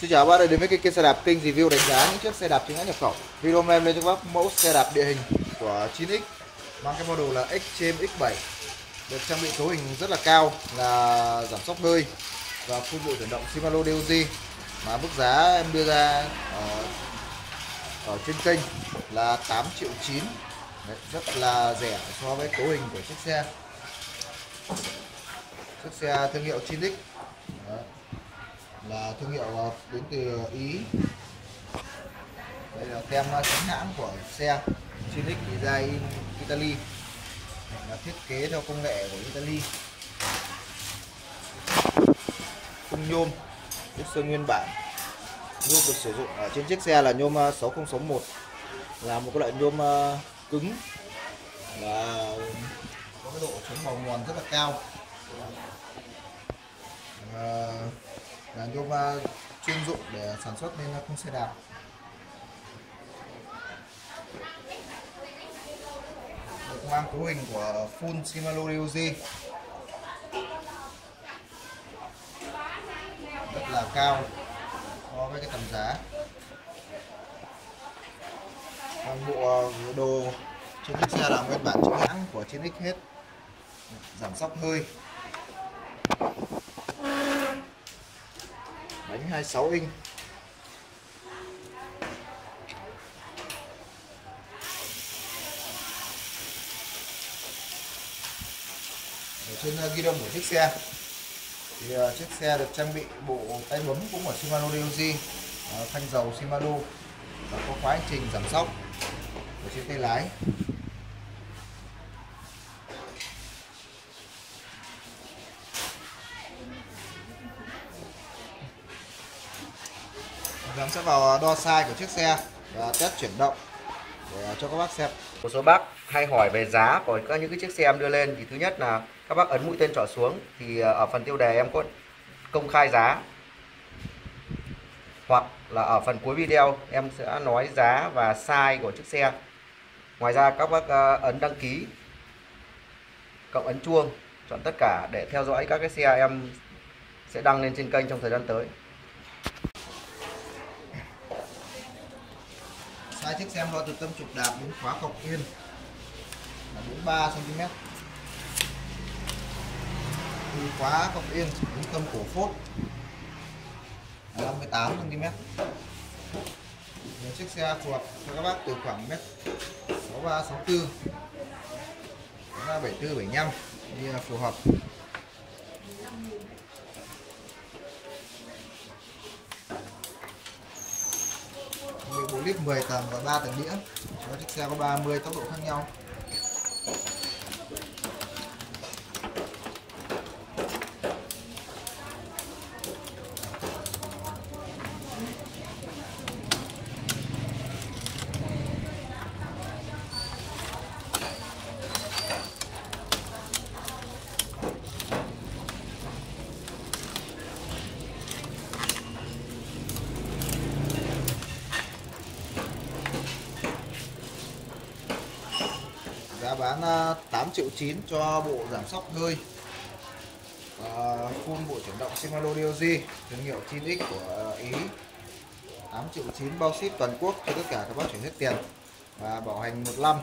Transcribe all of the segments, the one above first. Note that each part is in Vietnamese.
Xin chào các bác đã đến với kênh xe đạp kênh review đánh giá những chiếc xe đạp chính hãng nhập khẩu. Video hôm nay em lên cho các bác mẫu xe đạp địa hình của 9X mang cái model là Extreme X7 được trang bị cấu hình rất là cao là giảm sóc hơi và phun bộ chuyển động Shimano DOG mà mức giá em đưa ra ở, ở trên kênh là 8 triệu 9 Đấy, rất là rẻ so với cấu hình của chiếc xe. Chiếc xe thương hiệu 9X Đấy là thương hiệu ờ, đến từ Ý. Đây là tem ờ, chính hãng của xe Cinic Design Italy. Là thiết kế theo công nghệ của Italy. Khung nhôm, chiếc sơn nguyên bản. Nhôm được sử dụng ở trên chiếc xe là nhôm ờ, 6061 là một cái loại nhôm cứng. Và có cái độ chống màu mòn rất là cao là nhôm chuyên dụng để sản xuất nên nó không xe đạp được mang cấu hình của full Shimano Ryuji. Rất là cao, so với cái tầm giá. Toàn bộ ờ, đồ trên chiếc xe là nguyên bản chính hãng của 9X hết. Giảm sóc hơi. Bánh 26 inch ở trên ờ, ghi đông của chiếc xe. Thì uh, chiếc xe được trang bị bộ tay bấm cũng ở Shimano DOG uh, phanh dầu Shimano. Và có khóa hành trình giảm sóc. Ở trên tay lái. Chúng sẽ vào đo size của chiếc xe và test chuyển động để à, cho các bác xem. Một số bác hay hỏi về giá của các những cái chiếc xe em đưa lên thì thứ nhất là các bác ấn mũi tên trỏ xuống thì à, ở phần tiêu đề em có công khai giá hoặc là ở phần cuối video em sẽ nói giá và size của chiếc xe. Ngoài ra các bác à, ấn đăng ký cộng ấn chuông, chọn tất cả để theo dõi các cái xe em sẽ đăng lên trên kênh trong thời gian tới. Hai chiếc xem đo từ tâm trục đạp đến khóa cọc yên là 43 cm. Từ khóa cọc yên đến tâm cổ phốt là 58 cm. Những chiếc xe phù hợp cho các bác từ khoảng mét 63 64 đến 74 75 đi là phù hợp. bộ clip 10 tầng và 3 tầng đĩa. Cho chiếc xe có 30 tốc độ khác nhau. Giá bán à, 8 triệu 9 cho bộ giảm sóc hơi. Và full bộ chuyển động Shimano Dioji thương hiệu 9X của à, Ý. 8 triệu 9 bao ship toàn quốc cho tất cả các bác chuyển hết tiền và bảo hành một năm.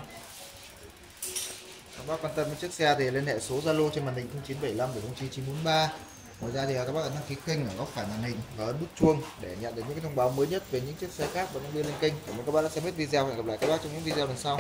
Các bác quan tâm đến chiếc xe thì liên hệ số Zalo trên màn hình 0975 709 943 ngoài ra thì các bác ấn đăng ký kênh ở góc phải màn hình và ấn nút chuông để nhận được những cái thông báo mới nhất về những chiếc xe khác và những viên lên kênh. Cảm ơn các bác đã xem hết video. Hẹn gặp lại các bác trong những video lần sau.